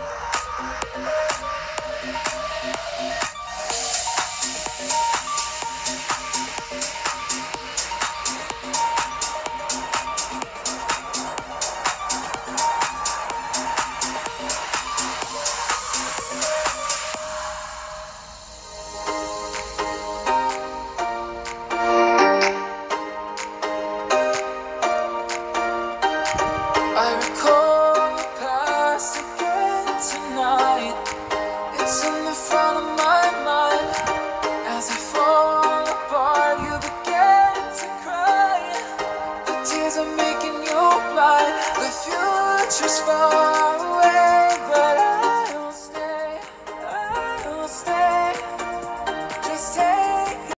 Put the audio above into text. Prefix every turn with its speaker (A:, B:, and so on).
A: Yeah. night. It's in the front of my mind. As I fall apart, you begin to cry. The tears are making you blind. The future's far.